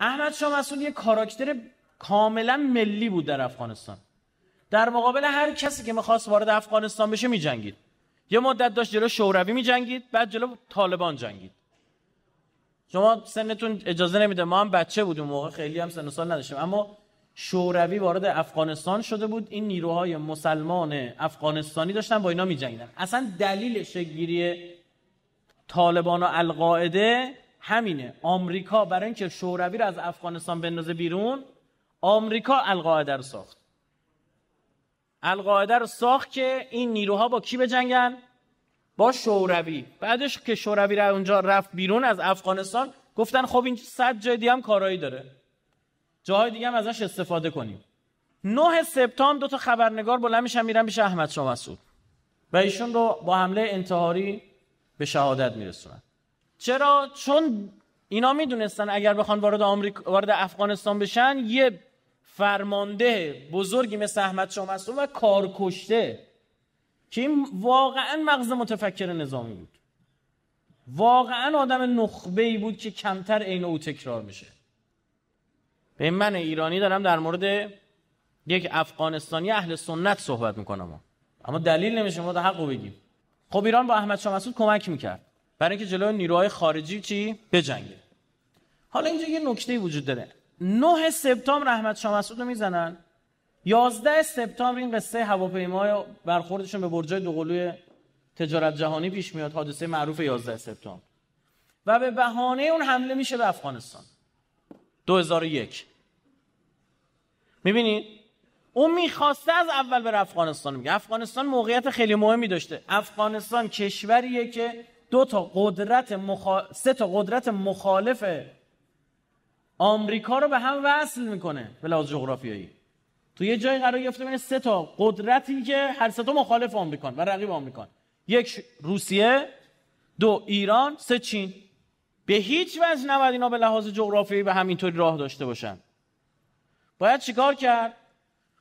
احمد شاه مسئول یه کاراکتر کاملا ملی بود در افغانستان. در مقابل هر کسی که می‌خواست وارد افغانستان بشه میجنگید. یه مدت داشت جلو شوروی میجنگید بعد جلو طالبان جنگید. شما سنتون اجازه نمیده. ما هم بچه بودیم موقع خیلی هم سن سال نداشتیم. اما شوروی وارد افغانستان شده بود. این نیروهای مسلمان افغانستانی داشتن با اینا میجنگیدن. اصلا دلیل شگیری طالبان و القاعده همینه. آمریکا برای اینکه شوروی رو از افغانستان بندازه بیرون آمریکا القاعده رو ساخت. القاعده رو ساخت که این نیروها با کی بجنگن؟ با شوروی. بعدش که شوروی رو اونجا رفت بیرون از افغانستان گفتن خب این صد جای دیگه هم کارایی داره. جاهای دیگه هم ازش استفاده کنیم. 9 سپتامبر دو تا خبرنگار بلند میشن میرن پیش احمد شاه مسعود. و ایشون رو با حمله انتحاری به شهادت میرسونن. چرا؟ چون اینا می‌دونستن اگر بخوان وارد آمریکا وارد افغانستان بشن یه فرمانده بزرگی مثل احمد شاه مسعود و کارکشته. که این واقعا مغز متفکر نظامی بود. واقعا آدم نخبه ای بود که کمتر عین او تکرار میشه. به من ایرانی دارم در مورد یک افغانستانی اهل سنت صحبت می‌کنم. اما دلیل نمیشه ما حق بگیم. خب ایران با احمد شاه کمک می‌کرد. برای اینکه جلوی نیروهای خارجی چی؟ بجنگه. حالا اینجا یه نکته وجود داره. 9 سپتامبر احمد شاه مسعود رو می‌زنن. 11 سپتامبر این قصه هواپیمای برخوردشون به برجای دوقلوی تجارت جهانی پیش میاد حادثه معروف 11 سپتامبر. و به بهانه اون حمله میشه به افغانستان. 2001 می‌بینید؟ اون می‌خواسته از اول بره افغانستان. میگه افغانستان موقعیت خیلی مهمی داشته. افغانستان کشوریه که دو تا قدرت مخا... سه تا قدرت مخالف آمریکا رو به هم وصل می‌کنه به لحاظ جغرافیایی. تو یه جای قرار گرفته بین سه تا قدرتی که هر سه تا مخالف آمریکان و رقیب آمریکان. یک روسیه دو ایران سه چین. به هیچ وجه نباید اینا به لحاظ جغرافیایی به همینطوری راه داشته باشن. باید چیکار کرد؟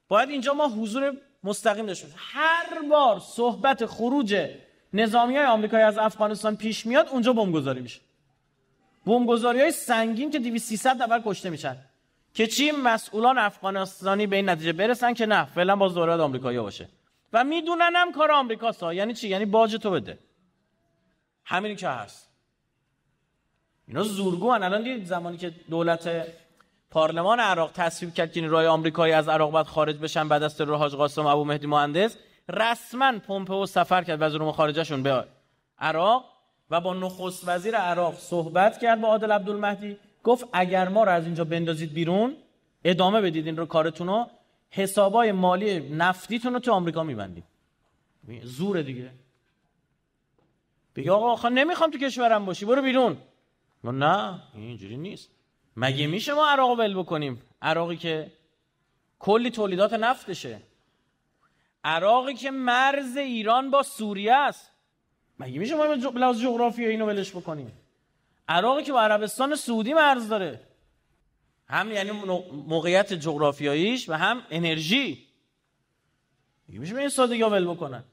باید اینجا ما حضور مستقیم داشته باشیم. هر بار صحبت خروج نظامی های آمریکایی از افغانستان پیش میاد اونجا بمبگذاری میشه. بمبگذاری های سنگین که 200 300 نفر کشته میشن. که چی؟ مسئولان افغانستانی به این نتیجه برسن که نه فعلا باز دوره آمریکایی باشه. و می‌دونن هم کار آمریکاست یعنی چی؟ یعنی باج تو بده. همینی که هست. اینا زورگو هن. الان دید زمانی که دولت پارلمان عراق تصویب کرد که رای آمریکایی از عراق باید خارج بشن بعد از ترور حاج قاسم ابو مهدی مهندس؟ رسما پومپئو سفر کرد وزیر امور خارجهشون به عراق و با نخست وزیر عراق صحبت کرد با عادل عبدالمهدی. گفت اگر ما رو از اینجا بندازید بیرون ادامه بدید این رو کارتون رو حسابای مالی نفتیتون رو تو آمریکا میبندید زور دیگه. بگه آقا آخه نمی‌خوام تو کشورم باشی برو بیرون. نه اینجوری نیست. مگه میشه ما عراق ول بکنیم؟ عراقی که کلی تولیدات نفتشه. عراقی که مرز ایران با سوریه است. مگه میشه ما لحاظ جغرافیایی اینو ولش بکنیم؟ عراقی که با عربستان سعودی مرز داره. هم یعنی موقعیت جغرافیاییش و هم انرژی. میشه این سادگی ول بکنن؟